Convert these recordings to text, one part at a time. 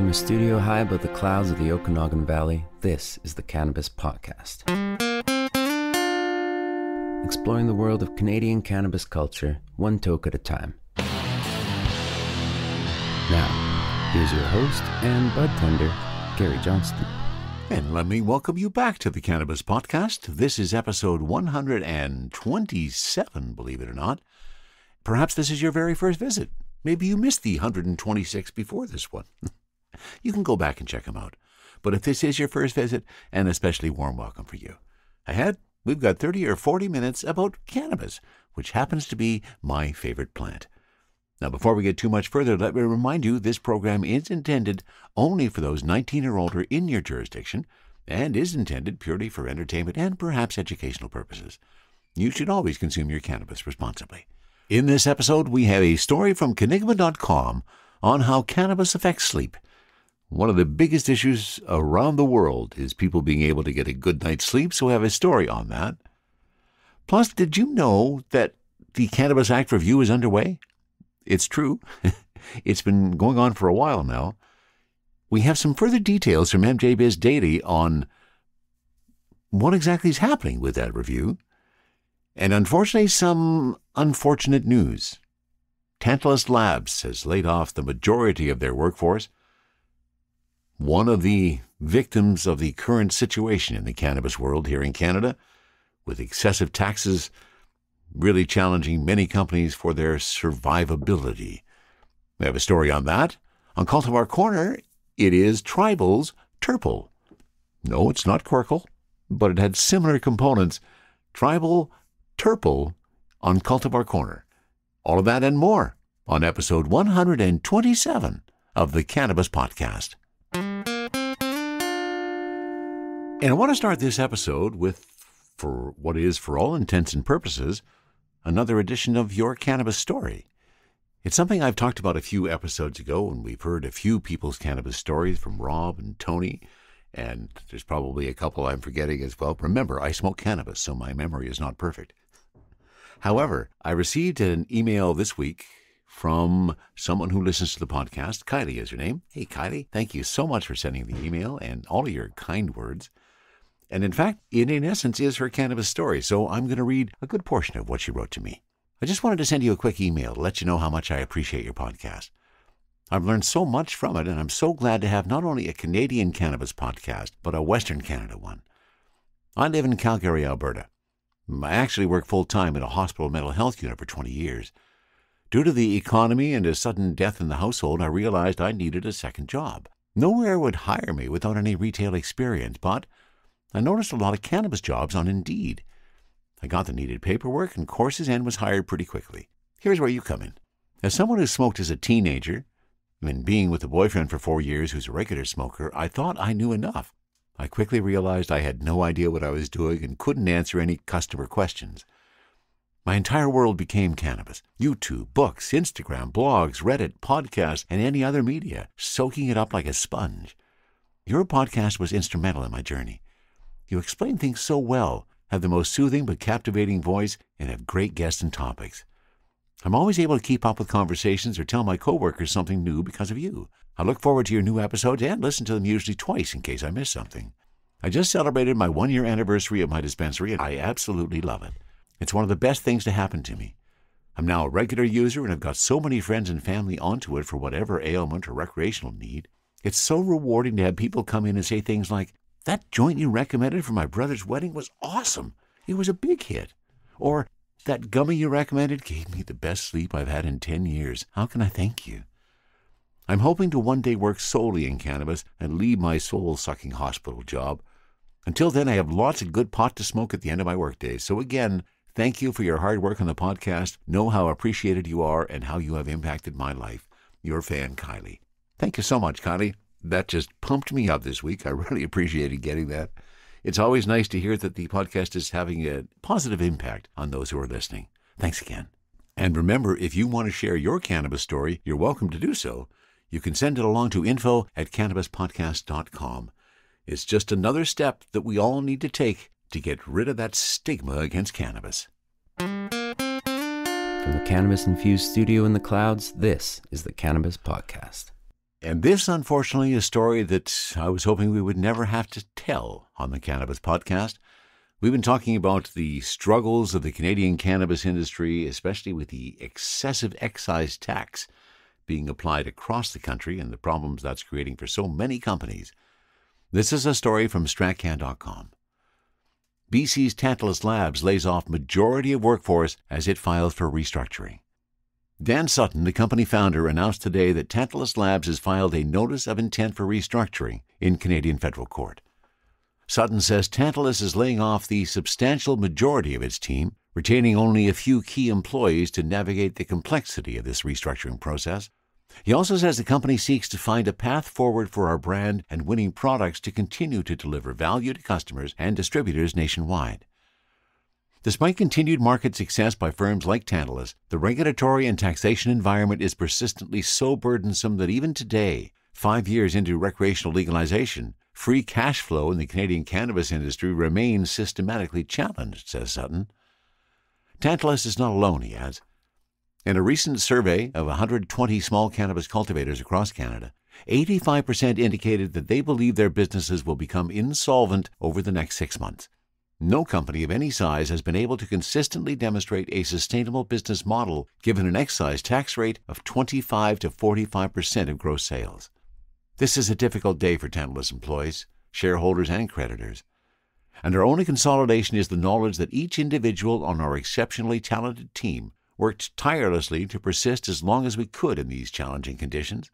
From a studio high above the clouds of the Okanagan Valley, this is the Cannabis Podcast. Exploring the world of Canadian cannabis culture, one toke at a time. Now, here's your host and bud tender, Gary Johnston. And let me welcome you back to the Cannabis Podcast. This is episode 127, believe it or not. Perhaps this is your very first visit. Maybe you missed the 126 before this one. you can go back and check them out. But if this is your first visit, an especially warm welcome for you. Ahead, we've got 30 or 40 minutes about cannabis, which happens to be my favorite plant. Now, before we get too much further, let me remind you this program is intended only for those 19 or older in your jurisdiction and is intended purely for entertainment and perhaps educational purposes. You should always consume your cannabis responsibly. In this episode, we have a story from Canigma.com on how cannabis affects sleep. One of the biggest issues around the world is people being able to get a good night's sleep, so we have a story on that. Plus, did you know that the Cannabis Act review is underway? It's true. it's been going on for a while now. We have some further details from MJ Biz Daily on what exactly is happening with that review. And unfortunately, some unfortunate news. Tantalus Labs has laid off the majority of their workforce. One of the victims of the current situation in the cannabis world here in Canada, with excessive taxes really challenging many companies for their survivability. We have a story on that. On Cultivar Corner, it is Tribal's Terple. No, it's not Querkle, but it had similar components. Tribal Terple on Cultivar Corner. All of that and more on episode 127 of the Cannabis Podcast. And I want to start this episode with, for what is, for all intents and purposes, another edition of Your Cannabis Story. It's something I've talked about a few episodes ago, and we've heard a few people's cannabis stories from Rob and Tony, and there's probably a couple I'm forgetting as well. Remember, I smoke cannabis, so my memory is not perfect. However, I received an email this week from someone who listens to the podcast. Kylie is her name. Hey, Kylie, thank you so much for sending the email and all of your kind words. And in fact, it in essence is her cannabis story, so I'm going to read a good portion of what she wrote to me. I just wanted to send you a quick email to let you know how much I appreciate your podcast. I've learned so much from it, and I'm so glad to have not only a Canadian cannabis podcast, but a Western Canada one. I live in Calgary, Alberta. I actually work full time in a hospital mental health unit for 20 years. Due to the economy and a sudden death in the household, I realized I needed a second job. Nowhere would hire me without any retail experience, but I noticed a lot of cannabis jobs on Indeed. I got the needed paperwork and courses and was hired pretty quickly. Here's where you come in. As someone who smoked as a teenager, and being with a boyfriend for four years who's a regular smoker, I thought I knew enough. I quickly realized I had no idea what I was doing and couldn't answer any customer questions. My entire world became cannabis YouTube, books, Instagram, blogs, Reddit, podcasts, and any other media, soaking it up like a sponge. Your podcast was instrumental in my journey. You explain things so well, have the most soothing but captivating voice, and have great guests and topics. I'm always able to keep up with conversations or tell my coworkers something new because of you. I look forward to your new episodes and listen to them usually twice in case I miss something. I just celebrated my one year anniversary of my dispensary and I absolutely love it. It's one of the best things to happen to me. I'm now a regular user and I've got so many friends and family onto it for whatever ailment or recreational need. It's so rewarding to have people come in and say things like, that joint you recommended for my brother's wedding was awesome. It was a big hit. Or, that gummy you recommended gave me the best sleep I've had in 10 years. How can I thank you? I'm hoping to one day work solely in cannabis and leave my soul sucking hospital job. Until then, I have lots of good pot to smoke at the end of my workday. So, again, thank you for your hard work on the podcast. Know how appreciated you are and how you have impacted my life. Your fan, Kylie. Thank you so much, Kylie that just pumped me up this week. I really appreciated getting that. It's always nice to hear that the podcast is having a positive impact on those who are listening. Thanks again. And remember, if you want to share your cannabis story, you're welcome to do so. You can send it along to info at cannabispodcast.com. It's just another step that we all need to take to get rid of that stigma against cannabis. From the cannabis infused studio in the clouds, this is the Cannabis Podcast. And this, unfortunately, is a story that I was hoping we would never have to tell on the Cannabis Podcast. We've been talking about the struggles of the Canadian cannabis industry, especially with the excessive excise tax being applied across the country and the problems that's creating for so many companies. This is a story from StratCann.com. BC's Tantalus Labs lays off majority of workforce as it files for restructuring. Dan Sutton, the company founder, announced today that Tantalus Labs has filed a notice of intent for restructuring in Canadian federal court. Sutton says Tantalus is laying off the substantial majority of its team, retaining only a few key employees to navigate the complexity of this restructuring process. He also says the company seeks to find a path forward for our brand and winning products to continue to deliver value to customers and distributors nationwide. Despite continued market success by firms like Tantalus, the regulatory and taxation environment is persistently so burdensome that even today, five years into recreational legalization, free cash flow in the Canadian cannabis industry remains systematically challenged, says Sutton. Tantalus is not alone, he adds. In a recent survey of 120 small cannabis cultivators across Canada, 85% indicated that they believe their businesses will become insolvent over the next six months. No company of any size has been able to consistently demonstrate a sustainable business model given an excise tax rate of 25 to 45% of gross sales. This is a difficult day for Tantalus employees, shareholders, and creditors. And our only consolidation is the knowledge that each individual on our exceptionally talented team worked tirelessly to persist as long as we could in these challenging conditions.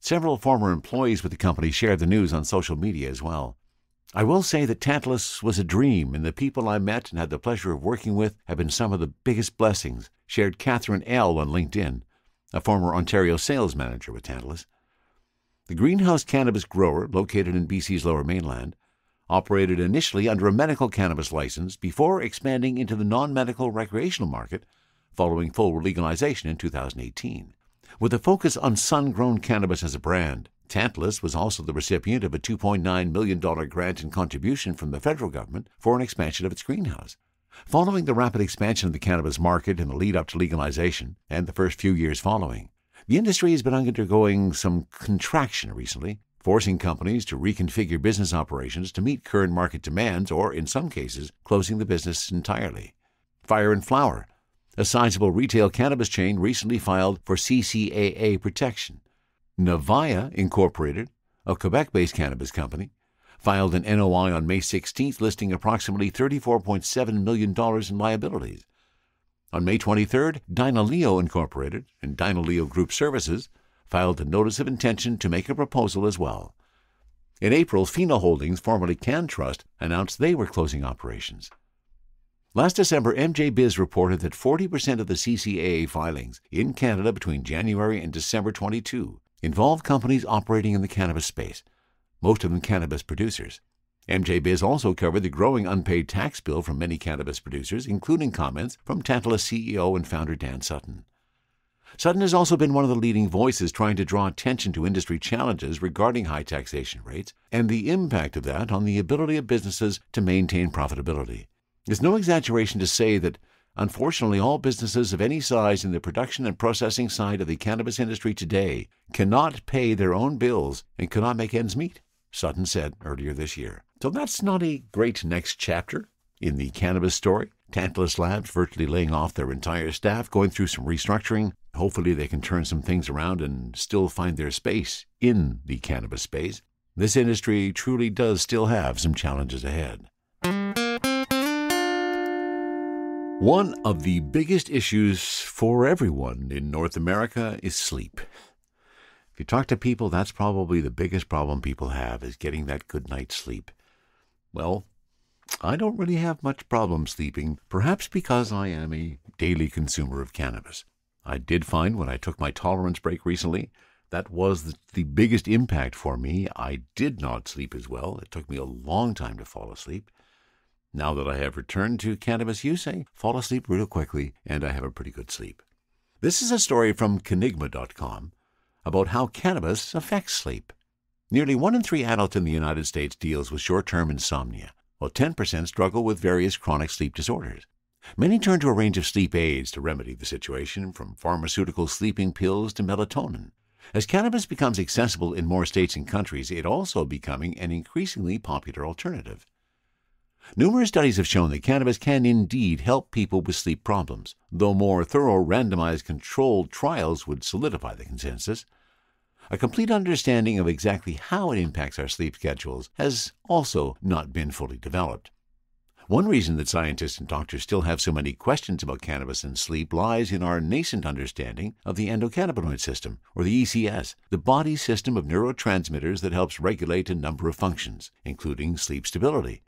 Several former employees with the company shared the news on social media as well. I will say that Tantalus was a dream, and the people I met and had the pleasure of working with have been some of the biggest blessings, shared Catherine L. on LinkedIn, a former Ontario sales manager with Tantalus. The greenhouse cannabis grower, located in BC's lower mainland, operated initially under a medical cannabis license before expanding into the non medical recreational market following full legalization in 2018. With a focus on sun grown cannabis as a brand, Tantalus was also the recipient of a $2.9 million grant and contribution from the federal government for an expansion of its greenhouse. Following the rapid expansion of the cannabis market in the lead up to legalization and the first few years following, the industry has been undergoing some contraction recently, forcing companies to reconfigure business operations to meet current market demands or, in some cases, closing the business entirely. Fire and Flower, a sizable retail cannabis chain recently filed for CCAA protection. Navaya Incorporated, a Quebec based cannabis company, filed an NOI on May 16th listing approximately $34.7 million in liabilities. On May 23rd, Dynaleo Incorporated and Dynaleo Group Services filed a notice of intention to make a proposal as well. In April, Fina Holdings, formerly CanTrust, announced they were closing operations. Last December, MJ Biz reported that 40% of the CCAA filings in Canada between January and December 22 involved companies operating in the cannabis space, most of them cannabis producers. MJ Biz also covered the growing unpaid tax bill from many cannabis producers, including comments from Tantalus CEO and founder Dan Sutton. Sutton has also been one of the leading voices trying to draw attention to industry challenges regarding high taxation rates and the impact of that on the ability of businesses to maintain profitability. It's no exaggeration to say that, unfortunately, all businesses of any size in the production and processing side of the cannabis industry today cannot pay their own bills and cannot make ends meet, Sutton said earlier this year. So that's not a great next chapter in the cannabis story. Tantalus Labs virtually laying off their entire staff, going through some restructuring. Hopefully, they can turn some things around and still find their space in the cannabis space. This industry truly does still have some challenges ahead. One of the biggest issues for everyone in North America is sleep. If you talk to people, that's probably the biggest problem people have is getting that good night's sleep. Well, I don't really have much problem sleeping, perhaps because I am a daily consumer of cannabis. I did find when I took my tolerance break recently, that was the, biggest impact for me. I did not sleep as well. It took me a long time to fall asleep. Now that I have returned to cannabis use, I fall asleep real quickly and I have a pretty good sleep. This is a story from Canigma.com about how cannabis affects sleep. Nearly one in three adults in the United States deals with short term insomnia, while 10% struggle with various chronic sleep disorders. Many turn to a range of sleep aids to remedy the situation, from pharmaceutical sleeping pills to melatonin. As cannabis becomes accessible in more states and countries, it also becoming an increasingly popular alternative. Numerous studies have shown that cannabis can indeed help people with sleep problems, though more thorough randomized controlled trials would solidify the consensus. A complete understanding of exactly how it impacts our sleep schedules has also not been fully developed. One reason that scientists and doctors still have so many questions about cannabis and sleep lies in our nascent understanding of the endocannabinoid system, or the ECS, the body system of neurotransmitters that helps regulate a number of functions, including sleep stability.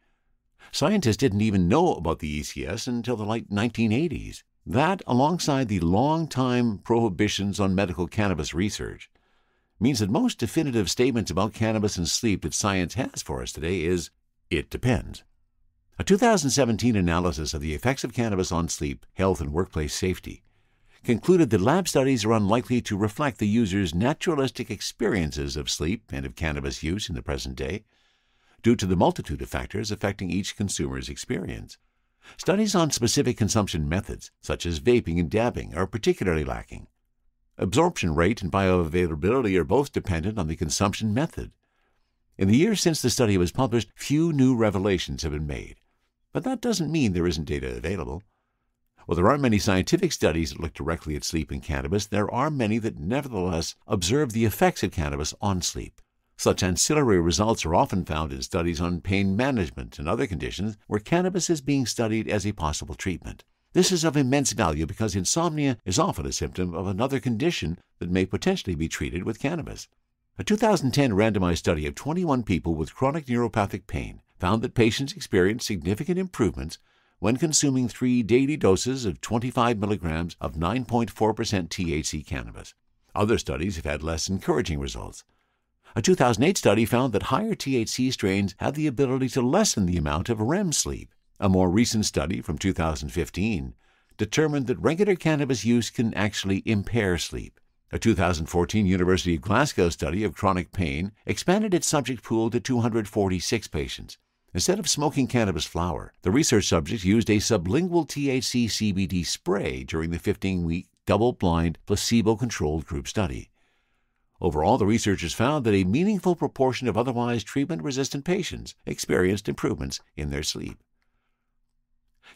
Scientists didn't even know about the ECS until the late 1980s. That, alongside the long-time prohibitions on medical cannabis research, means that most definitive statements about cannabis and sleep that science has for us today is it depends. A 2017 analysis of the effects of cannabis on sleep, health, and workplace safety concluded that lab studies are unlikely to reflect the user's naturalistic experiences of sleep and of cannabis use in the present day, due to the multitude of factors affecting each consumer's experience. Studies on specific consumption methods, such as vaping and dabbing, are particularly lacking. Absorption rate and bioavailability are both dependent on the consumption method. In the years since the study was published, few new revelations have been made. But that doesn't mean there isn't data available. While there aren't many scientific studies that look directly at sleep and cannabis, there are many that nevertheless observe the effects of cannabis on sleep. Such ancillary results are often found in studies on pain management and other conditions where cannabis is being studied as a possible treatment. This is of immense value because insomnia is often a symptom of another condition that may potentially be treated with cannabis. A 2010 randomized study of 21 people with chronic neuropathic pain found that patients experienced significant improvements when consuming three daily doses of 25 milligrams of 9.4% THC cannabis. Other studies have had less encouraging results. A 2008 study found that higher THC strains had the ability to lessen the amount of REM sleep. A more recent study from 2015 determined that regular cannabis use can actually impair sleep. A 2014 University of Glasgow study of chronic pain expanded its subject pool to 246 patients. Instead of smoking cannabis flower, the research subjects used a sublingual THC CBD spray during the 15 week double blind placebo controlled group study. Overall, the researchers found that a meaningful proportion of otherwise treatment resistant patients experienced improvements in their sleep.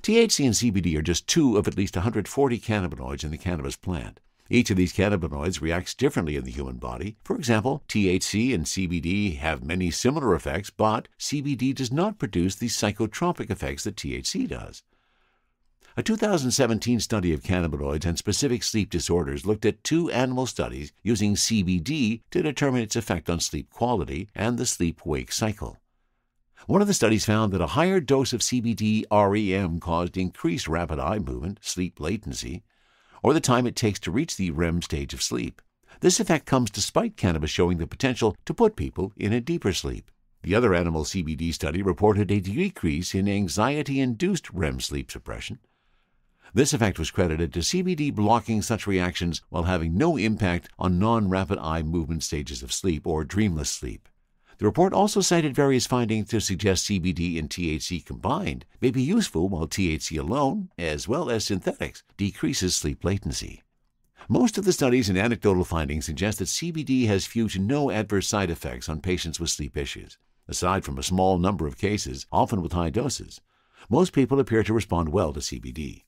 THC and CBD are just two of at least 140 cannabinoids in the cannabis plant. Each of these cannabinoids reacts differently in the human body. For example, THC and CBD have many similar effects, but CBD does not produce the psychotropic effects that THC does. A 2017 study of cannabinoids and specific sleep disorders looked at two animal studies using CBD to determine its effect on sleep quality and the sleep wake cycle. One of the studies found that a higher dose of CBD REM caused increased rapid eye movement, sleep latency, or the time it takes to reach the REM stage of sleep. This effect comes despite cannabis showing the potential to put people in a deeper sleep. The other animal CBD study reported a decrease in anxiety induced REM sleep suppression. This effect was credited to CBD blocking such reactions while having no impact on non rapid eye movement stages of sleep or dreamless sleep. The report also cited various findings to suggest CBD and THC combined may be useful while THC alone, as well as synthetics, decreases sleep latency. Most of the studies and anecdotal findings suggest that CBD has few to no adverse side effects on patients with sleep issues. Aside from a small number of cases, often with high doses, most people appear to respond well to CBD.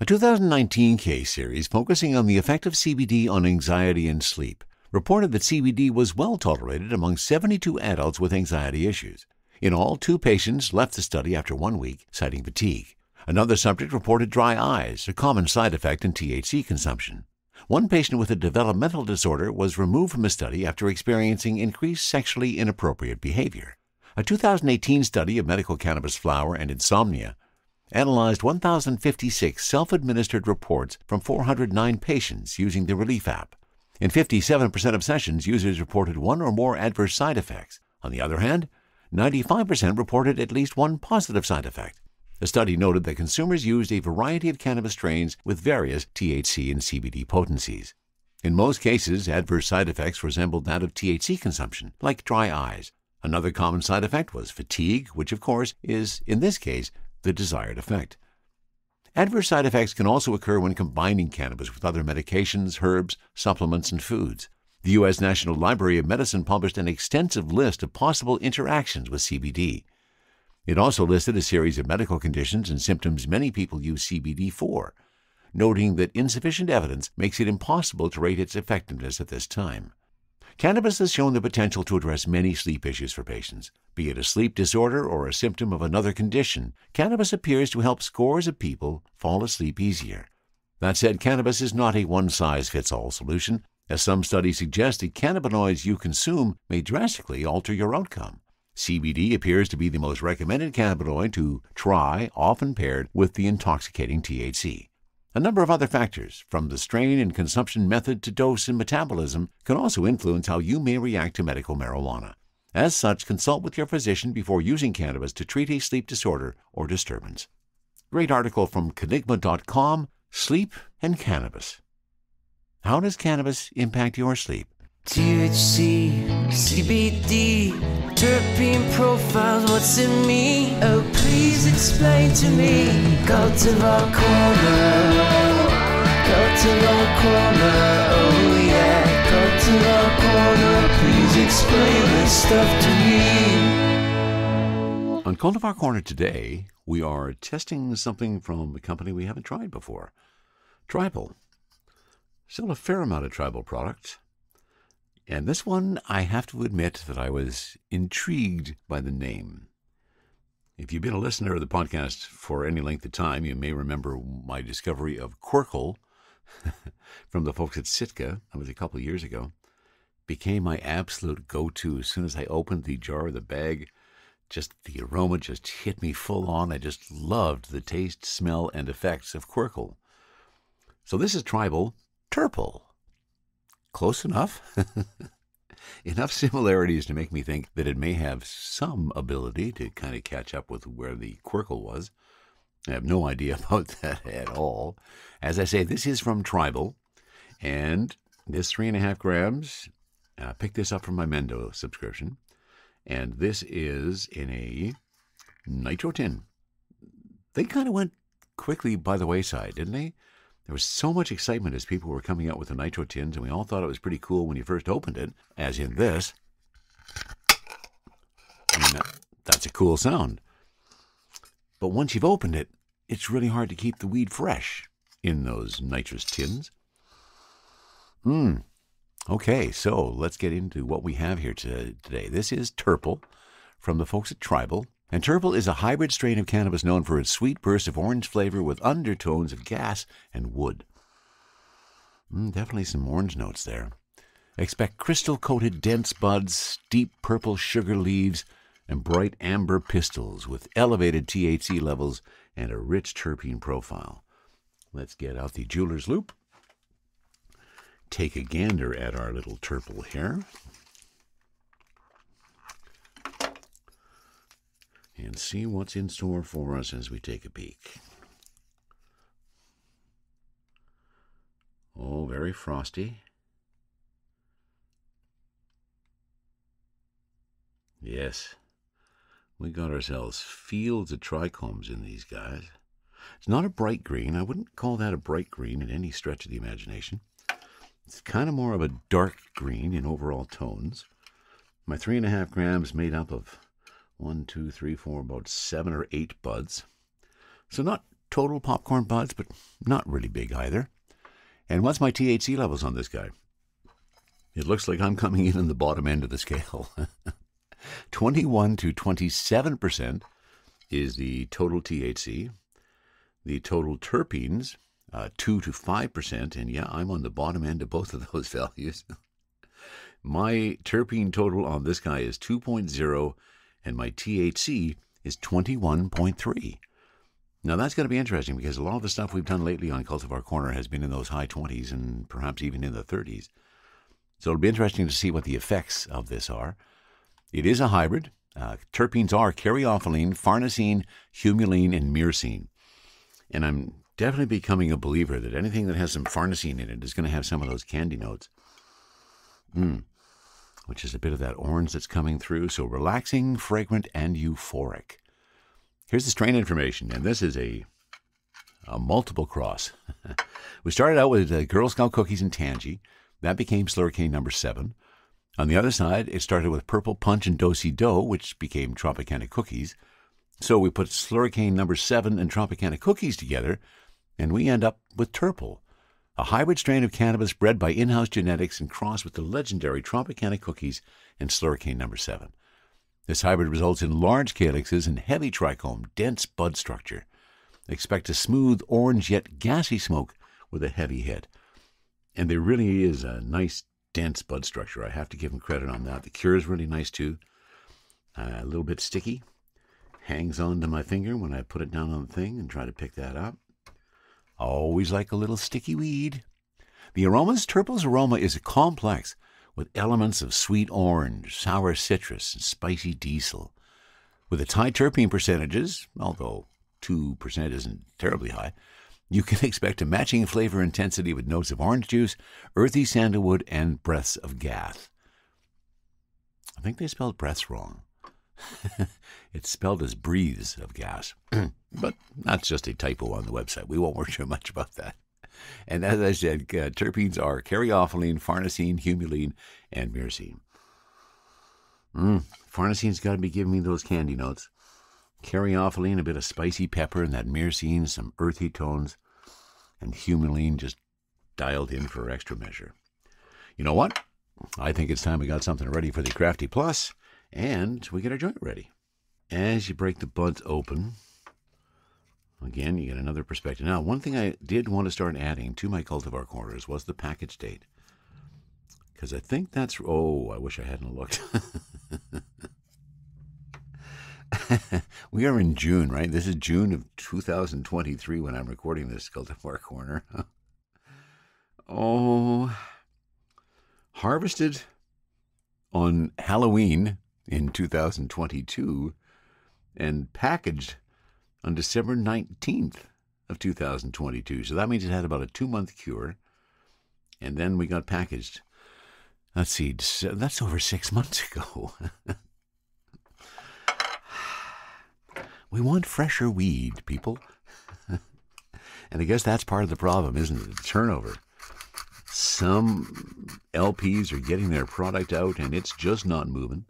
A 2019 case series focusing on the effect of CBD on anxiety and sleep reported that CBD was well tolerated among 72 adults with anxiety issues. In all, two patients left the study after one week, citing fatigue. Another subject reported dry eyes, a common side effect in THC consumption. One patient with a developmental disorder was removed from the study after experiencing increased sexually inappropriate behavior. A 2018 study of medical cannabis flower and insomnia analyzed 1,056 self administered reports from 409 patients using the Releaf app. In 57% of sessions, users reported one or more adverse side effects. On the other hand, 95% reported at least one positive side effect. The study noted that consumers used a variety of cannabis strains with various THC and CBD potencies. In most cases, adverse side effects resembled that of THC consumption, like dry eyes. Another common side effect was fatigue, which, of course, is, in this case, the desired effect. Adverse side effects can also occur when combining cannabis with other medications, herbs, supplements, and foods. The U.S. National Library of Medicine published an extensive list of possible interactions with CBD. It also listed a series of medical conditions and symptoms many people use CBD for, noting that insufficient evidence makes it impossible to rate its effectiveness at this time. Cannabis has shown the potential to address many sleep issues for patients. Be it a sleep disorder or a symptom of another condition, cannabis appears to help scores of people fall asleep easier. That said, cannabis is not a one size fits all solution, as some studies suggest the cannabinoids you consume may drastically alter your outcome. CBD appears to be the most recommended cannabinoid to try, often paired with the intoxicating THC. A number of other factors, from the strain and consumption method to dose and metabolism, can also influence how you may react to medical marijuana. As such, consult with your physician before using cannabis to treat a sleep disorder or disturbance. Great article from Canigma.com Sleep and Cannabis. How does cannabis impact your sleep? THC, CBD, terpene profiles, what's in me? Oh, please explain to me. Cultivar Corner, Cultivar Corner, oh yeah. Cultivar Corner, please explain this stuff to me. On Cultivar Corner today, we are testing something from a company we haven't tried before Tribal. Sell a fair amount of tribal products. And this one, I have to admit that I was intrigued by the name. If you've been a listener of the podcast for any length of time, you may remember my discovery of Querkle from the folks at Sitka. That was a couple of years ago. Became my absolute go-to as soon as I opened the jar of the bag. Just the aroma just hit me full on. I just loved the taste, smell, and effects of Querkle. So this is Tribal Terple. Close enough. enough similarities to make me think that it may have some ability to kind of catch up with where the Querkle was. I have no idea about that at all. As I say, this is from Tribal, and this three and a half grams. I picked this up from my Mendo subscription, and this is in a nitro tin. They kind of went quickly by the wayside, didn't they? There was so much excitement as people were coming out with the nitro tins, and we all thought it was pretty cool when you first opened it, as in this. I mean, that, that's a cool sound. But once you've opened it, it's really hard to keep the weed fresh in those nitrous tins. Hmm. Okay, so let's get into what we have here today. This is Terple from the folks at Tribal. And Terple is a hybrid strain of cannabis known for its sweet burst of orange flavor with undertones of gas and wood. Mm, definitely some orange notes there. Expect crystal coated dense buds, deep purple sugar leaves, and bright amber pistils with elevated THC levels and a rich terpene profile. Let's get out the jeweler's loupe. Take a gander at our little Terple here. And see what's in store for us as we take a peek. Oh, very frosty. Yes, we got ourselves fields of trichomes in these guys. It's not a bright green. I wouldn't call that a bright green in any stretch of the imagination. It's kind of more of a dark green in overall tones. My three and a half grams made up of one, two, three, four, about seven or eight buds. So not total popcorn buds, but not really big either. And what's my THC levels on this guy? It looks like I'm coming in in the bottom end of the scale. 21 to 27% is the total THC. The total terpenes, uh, 2 to 5%. And yeah, I'm on the bottom end of both of those values. My terpene total on this guy is 2.0 and my THC is 21.3. Now that's going to be interesting because a lot of the stuff we've done lately on Cultivar Corner has been in those high 20s and perhaps even in the 30s. So it'll be interesting to see what the effects of this are. It is a hybrid. Uh, terpenes are caryophyllene, farnesene, humulene, and myrcene. And I'm definitely becoming a believer that anything that has some farnesene in it is going to have some of those candy notes. Mm which is a bit of that orange that's coming through. So relaxing, fragrant, and euphoric. Here's the strain information, and this is a, a multiple cross. we started out with uh, Girl Scout cookies and Tangie. That became Slurricane number seven. On the other side, it started with Purple Punch and Do-Si Do, which became Tropicana Cookies. So we put Slurricane number seven and Tropicana Cookies together, and we end up with Terple, a hybrid strain of cannabis bred by in-house genetics and crossed with the legendary Tropicana Cookies and Slurricane number seven. This hybrid results in large calyxes and heavy trichome, dense bud structure. Expect a smooth orange yet gassy smoke with a heavy hit. And there really is a nice dense bud structure. I have to give him credit on that. The cure is really nice too. Uh, a little bit sticky. Hangs on to my finger when I put it down on the thing and try to pick that up. Always like a little sticky weed. The aromas, Terple's aroma is complex with elements of sweet orange, sour citrus, and spicy diesel. With its high terpene percentages, although 2% isn't terribly high, you can expect a matching flavor intensity with notes of orange juice, earthy sandalwood, and breaths of gas. I think they spelled breaths wrong. it's spelled as breathes of gas. but that's just a typo on the website. We won't worry too much about that. And as I said, uh, terpenes are caryophyllene, farnesene, humulene, and myrcene. Mm, farnesene's got to be giving me those candy notes. Caryophyllene, a bit of spicy pepper, and that myrcene, some earthy tones, and humulene just dialed in for extra measure. You know what? I think it's time we got something ready for the Crafty Plus, and we get our joint ready. As you break the buds open, again, you get another perspective. Now, one thing I did want to start adding to my cultivar corners was the package date. Because I think that's, oh, I wish I hadn't looked. we are in June, right? This is June of 2023 when I'm recording this cultivar corner. oh, harvested on Halloween in 2022 and packaged on December 19th of 2022. So that means it had about a two month cure. And then we got packaged. Let's see, that's over six months ago. we want fresher weed, people. and I guess that's part of the problem, isn't it? The turnover. Some LPs are getting their product out and it's just not moving.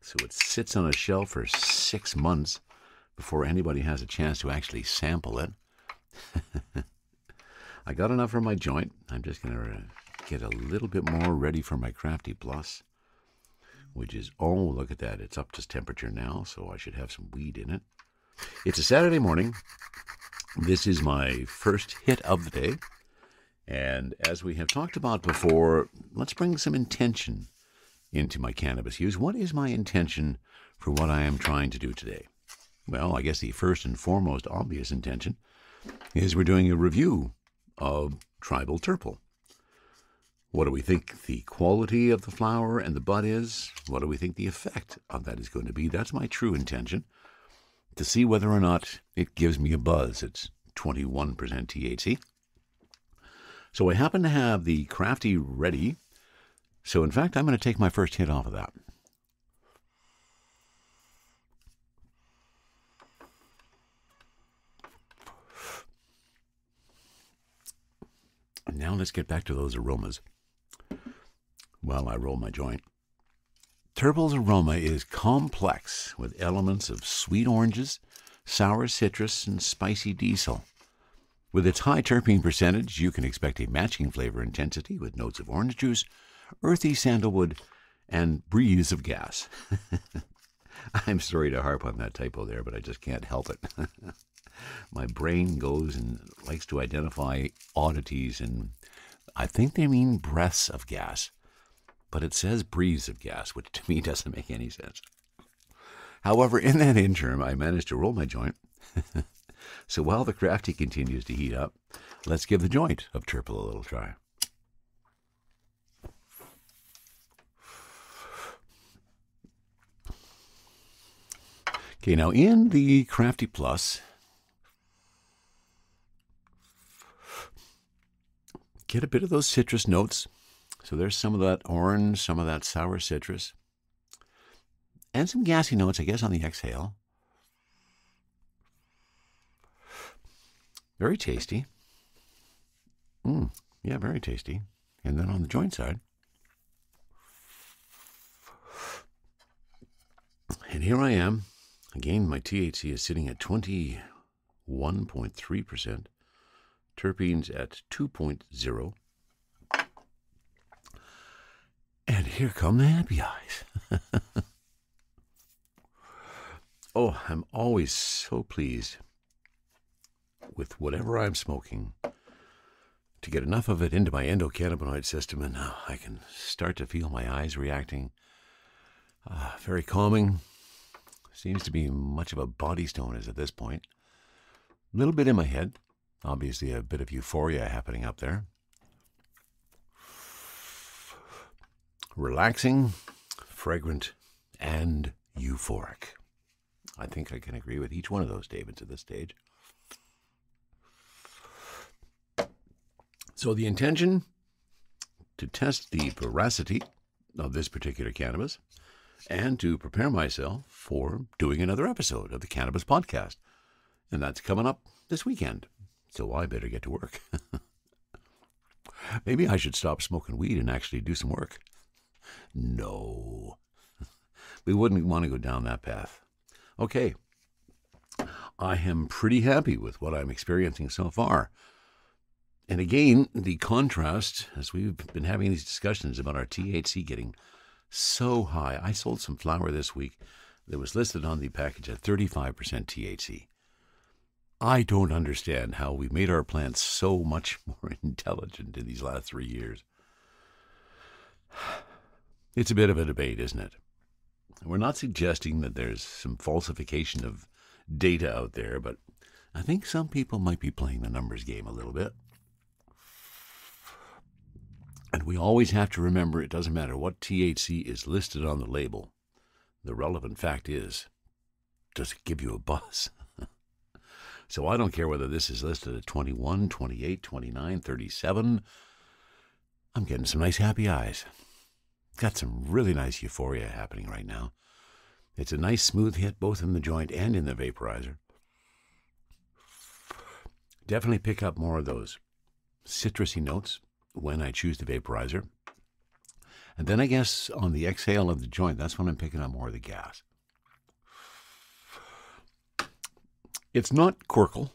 So it sits on a shelf for six months before anybody has a chance to actually sample it. I got enough for my joint. I'm just going to uh, get a little bit more ready for my Crafty Plus, which is, oh, look at that. It's up to temperature now, so I should have some weed in it. It's a Saturday morning. This is my first hit of the day. And as we have talked about before, let's bring some intention into my cannabis use. What is my intention for what I am trying to do today? Well, I guess the first and foremost obvious intention is we're doing a review of Tribal Terple. What do we think the quality of the flower and the bud is? What do we think the effect of that is going to be? That's my true intention to see whether or not it gives me a buzz. It's 21% THC. So I happen to have the Crafty ready. So, in fact, I'm going to take my first hit off of that. Now let's get back to those aromas while I roll my joint. Terple's aroma is complex with elements of sweet oranges, sour citrus, and spicy diesel. With its high terpene percentage, you can expect a matching flavor intensity with notes of orange juice, earthy sandalwood, and breeze of gas. I'm sorry to harp on that typo there, but I just can't help it. My brain goes and likes to identify oddities, and I think they mean breaths of gas but it says breeze of gas, which to me doesn't make any sense. However, in that interim, I managed to roll my joint. so while the crafty continues to heat up, let's give the joint of Terple a little try. Okay, now in the Crafty Plus, get a bit of those citrus notes so there's some of that orange, some of that sour citrus, and some gassy notes, I guess, on the exhale. Very tasty. Mm, yeah, very tasty. And then on the joint side, and here I am. Again, my THC is sitting at 21.3%, terpenes at 2.0. And here come the happy eyes. oh, I'm always so pleased with whatever I'm smoking to get enough of it into my endocannabinoid system, and now I can start to feel my eyes reacting. Uh, very calming. Seems to be much of a body stoners at this point. A little bit in my head. Obviously, a bit of euphoria happening up there. Relaxing, fragrant, and euphoric. I think I can agree with each one of those statements at this stage. So the intention to test the veracity of this particular cannabis and to prepare myself for doing another episode of the Cannabis Podcast. And that's coming up this weekend. So I better get to work. Maybe I should stop smoking weed and actually do some work. No. We wouldn't want to go down that path. Okay. I am pretty happy with what I'm experiencing so far. And again, the contrast, as we've been having these discussions about our THC getting so high. I sold some flower this week that was listed on the package at 35% THC. I don't understand how we made our plants so much more intelligent in these last three years. It's a bit of a debate, isn't it? We're not suggesting that there's some falsification of data out there, but I think some people might be playing the numbers game a little bit. And we always have to remember it doesn't matter what THC is listed on the label. The relevant fact is, does it give you a buzz? so I don't care whether this is listed at 21, 28, 29, 37. I'm getting some nice happy eyes. Got some really nice euphoria happening right now. It's a nice smooth hit both in the joint and in the vaporizer. Definitely pick up more of those citrusy notes when I choose the vaporizer. And then I guess on the exhale of the joint, that's when I'm picking up more of the gas. It's not Querkle.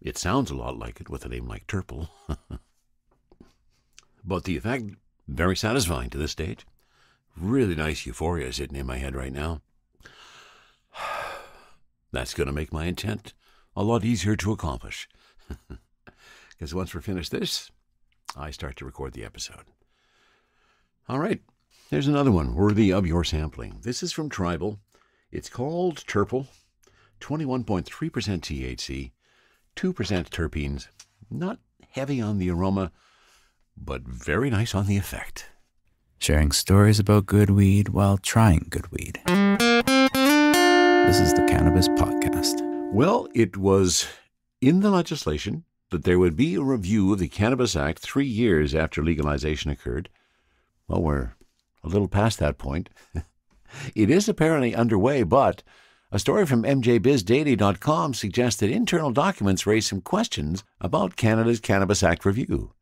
It sounds a lot like it with a name like Terple. but the effect, very satisfying to this stage. Really nice euphoria sitting in my head right now. That's going to make my intent a lot easier to accomplish. Because once we're finished this, I start to record the episode. All right, there's another one worthy of your sampling. This is from Tribal. It's called Terple, 21.3% THC, 2% terpenes. Not heavy on the aroma, but very nice on the effect. Sharing stories about good weed while trying good weed. This is the Cannabis Podcast. Well, it was in the legislation that there would be a review of the Cannabis Act three years after legalization occurred. Well, we're a little past that point. it is apparently underway, but a story from MJBizDaily.com suggests that internal documents raise some questions about Canada's Cannabis Act review.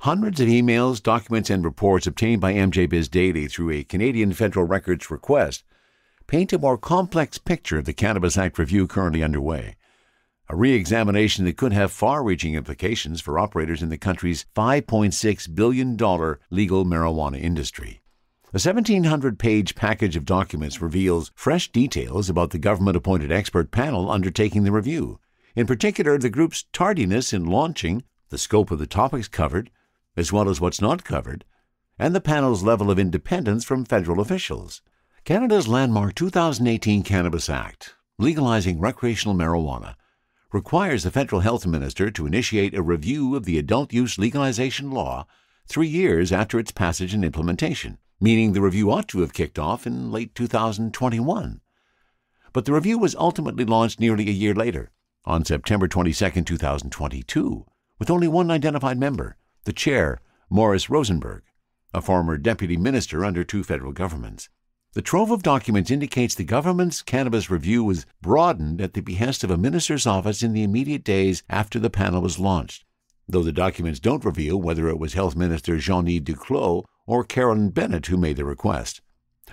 Hundreds of emails, documents, and reports obtained by MJBiz Daily through a Canadian Federal Records request paint a more complex picture of the Cannabis Act review currently underway a re examination that could have far reaching implications for operators in the country's $5.6 billion legal marijuana industry. A 1,700 page package of documents reveals fresh details about the government appointed expert panel undertaking the review, in particular, the group's tardiness in launching, the scope of the topics covered, as well as what's not covered, and the panel's level of independence from federal officials. Canada's landmark 2018 Cannabis Act, legalizing recreational marijuana, requires the federal health minister to initiate a review of the adult use legalization law three years after its passage and implementation, meaning the review ought to have kicked off in late 2021. But the review was ultimately launched nearly a year later, on September 22, 2022, with only one identified member, the chair, Morris Rosenberg, a former deputy minister under two federal governments. The trove of documents indicates the government's cannabis review was broadened at the behest of a minister's office in the immediate days after the panel was launched. though the documents don't reveal whether it was Health Minister Jean-Yves Duclos or Carolyn Bennett who made the request.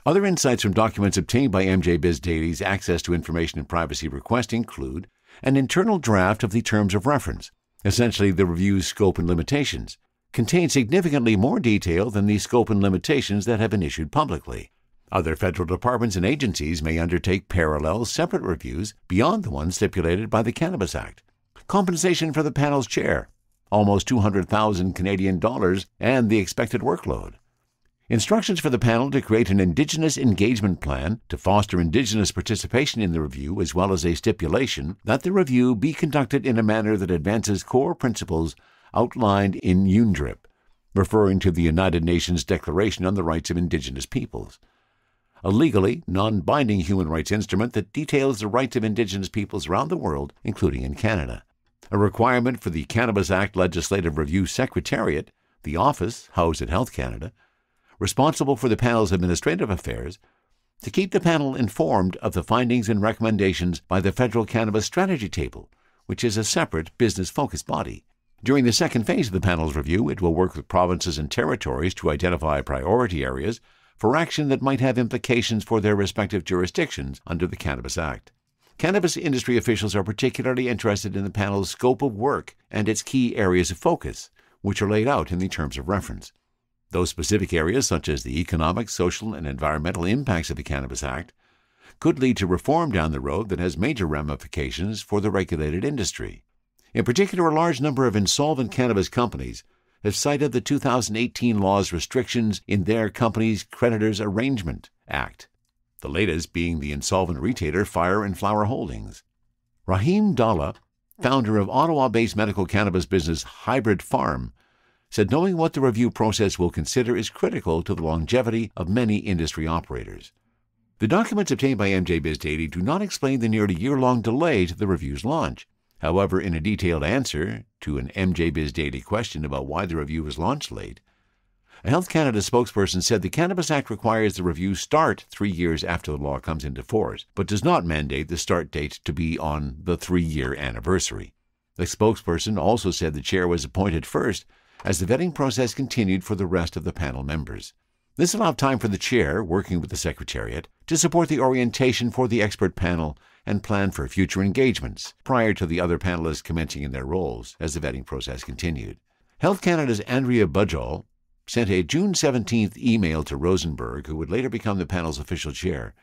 Other insights from documents obtained by MJ Biz Daily's Access to Information and Privacy request include an internal draft of the terms of reference, essentially the review's scope and limitations, contains significantly more detail than the scope and limitations that have been issued publicly. Other federal departments and agencies may undertake parallel, separate reviews beyond the one stipulated by the Cannabis Act. Compensation for the panel's chair, almost 200,000 Canadian dollars, and the expected workload. Instructions for the panel to create an Indigenous engagement plan to foster Indigenous participation in the review, as well as a stipulation that the review be conducted in a manner that advances core principles outlined in UNDRIP, referring to the United Nations Declaration on the Rights of Indigenous Peoples. A legally non binding human rights instrument that details the rights of Indigenous peoples around the world, including in Canada. A requirement for the Cannabis Act Legislative Review Secretariat, the office housed at Health Canada, responsible for the panel's administrative affairs, to keep the panel informed of the findings and recommendations by the Federal Cannabis Strategy Table, which is a separate business focused body. During the second phase of the panel's review, it will work with provinces and territories to identify priority areas for action that might have implications for their respective jurisdictions under the Cannabis Act. Cannabis industry officials are particularly interested in the panel's scope of work and its key areas of focus, which are laid out in the terms of reference. Those specific areas, such as the economic, social, and environmental impacts of the Cannabis Act, could lead to reform down the road that has major ramifications for the regulated industry. In particular, a large number of insolvent cannabis companies have cited the 2018 law's restrictions in their Companies' Creditors Arrangement Act, the latest being the insolvent retailer Fire and Flower Holdings. Rahim Dhalla, founder of Ottawa based medical cannabis business Hybrid Pharm, said knowing what the review process will consider is critical to the longevity of many industry operators. The documents obtained by MJ Biz Daily do not explain the nearly year long delay to the review's launch. However, in a detailed answer to an MJ Biz Daily question about why the review was launched late, a Health Canada spokesperson said the Cannabis Act requires the review start three years after the law comes into force, but does not mandate the start date to be on the three year anniversary. The spokesperson also said the chair was appointed first as the vetting process continued for the rest of the panel members. This allowed time for the chair, working with the Secretariat, to support the orientation for the expert panel and plan for future engagements prior to the other panelists commencing in their roles as the vetting process continued. Health Canada's Andrea Budgell sent a June 17th email to Rosenberg, who would later become the panel's official chair,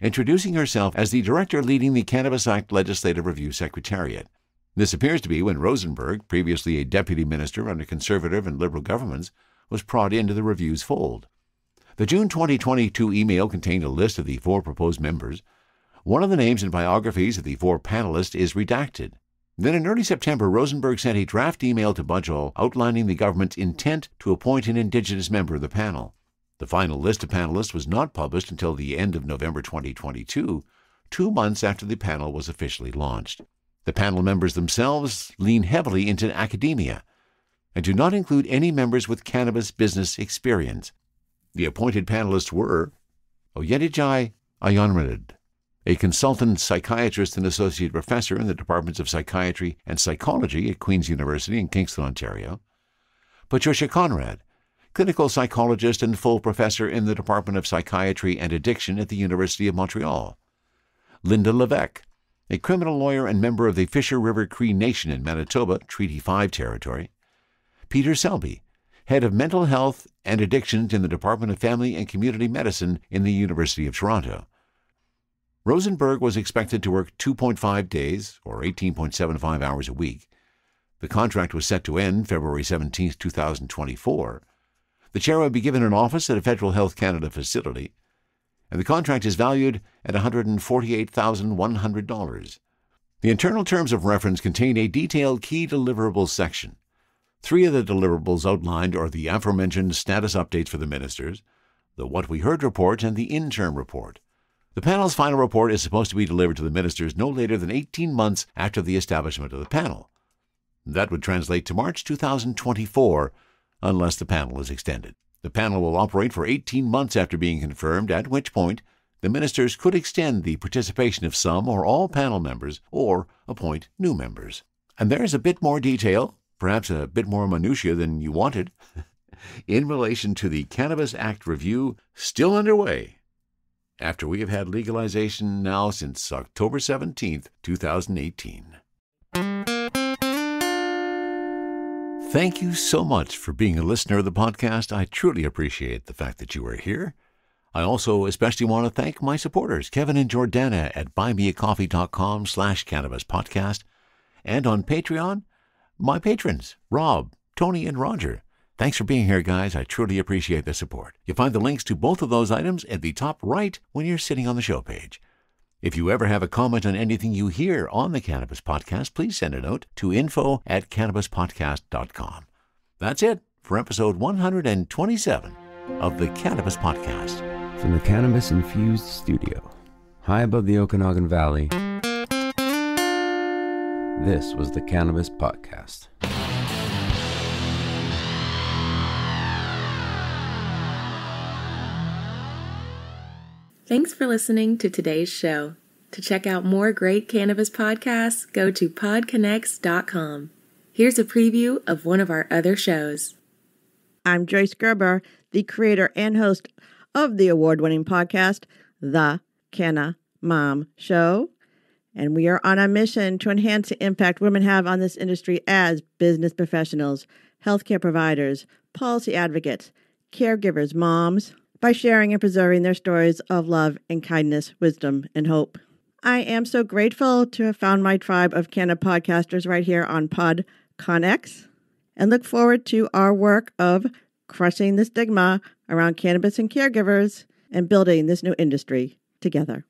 introducing herself as the director leading the Cannabis Act Legislative Review Secretariat. This appears to be when Rosenberg, previously a deputy minister under conservative and liberal governments, was brought into the review's fold. The June 2022 email contained a list of the four proposed members. One of the names and biographies of the four panelists is redacted. Then in early September, Rosenberg sent a draft email to Budgell outlining the government's intent to appoint an Indigenous member of the panel. The final list of panelists was not published until the end of November 2022, two months after the panel was officially launched. The panel members themselves lean heavily into academia and do not include any members with cannabis business experience. The appointed panelists were Oyedeji Ayonrinde, a consultant psychiatrist and associate professor in the departments of psychiatry and psychology at Queen's University in Kingston, Ontario, Patricia Conrod, clinical psychologist and full professor in the Department of Psychiatry and Addiction at the University of Montreal, Linda Levesque, a criminal lawyer and member of the Fisher River Cree Nation in Manitoba, Treaty 5 territory, Peter Selby, head of mental health and addictions in the Department of Family and Community Medicine in the University of Toronto. Rosenberg was expected to work 2.5 days, or 18.75 hours a week. The contract was set to end February 17, 2024. The chair would be given an office at a Federal Health Canada facility and the contract is valued at $148,100. The internal terms of reference contain a detailed key deliverables section. Three of the deliverables outlined are the aforementioned status updates for the ministers, the What We Heard report, and the interim report. The panel's final report is supposed to be delivered to the ministers no later than 18 months after the establishment of the panel. That would translate to March 2024, unless the panel is extended. The panel will operate for 18 months after being confirmed, at which point the ministers could extend the participation of some or all panel members or appoint new members. And there's a bit more detail perhaps a bit more minutiae than you wanted, in relation to the Cannabis Act review still underway after we have had legalization now since October 17th, 2018. Thank you so much for being a listener of the podcast. I truly appreciate the fact that you are here. I also especially want to thank my supporters, Kevin and Jordana at buymeacoffee.com slash cannabis podcast, and on Patreon, my patrons, Rob, Tony, and Roger. Thanks for being here, guys. I truly appreciate the support. You'll find the links to both of those items at the top right when you're sitting on the show page. If you ever have a comment on anything you hear on the Cannabis Podcast, please send a note to info at cannabispodcast.com. That's it for episode 127 of the Cannabis Podcast. From the Cannabis Infused Studio, high above the Okanagan Valley, this was the Cannabis Podcast. Thanks for listening to today's show. To check out more great cannabis podcasts, go to podconx.com. Here's a preview of one of our other shows. I'm Joyce Gerber, the creator and host of the award winning podcast, The Canna Mom Show. And we are on a mission to enhance the impact women have on this industry as business professionals, healthcare providers, policy advocates, caregivers, moms, by sharing and preserving their stories of love and kindness, wisdom, and hope. I am so grateful to have found my tribe of Canna podcasters right here on Pod Connex and look forward to our work of crushing the stigma around cannabis and caregivers and building this new industry together.